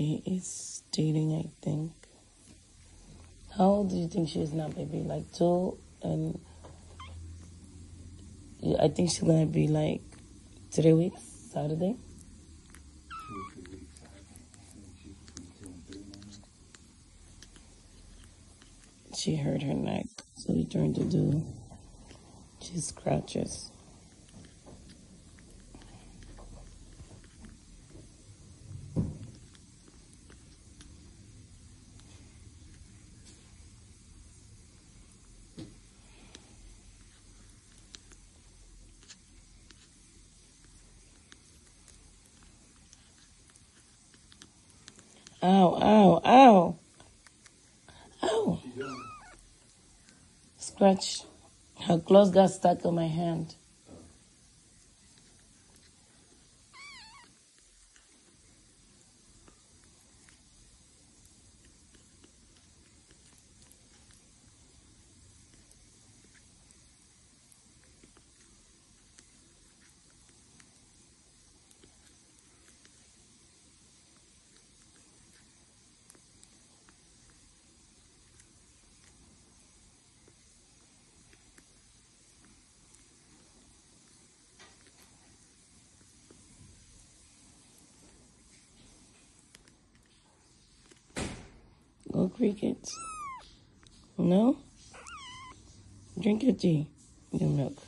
She is dating, I think. How old do you think she is now, baby? Like two and I think she's gonna be like three weeks Saturday. She hurt her neck, so we turned to do. She scratches. Ow, ow, ow. Ow. Scratch. Her clothes got stuck on my hand. Go crickets. No? Drink your tea. Your milk.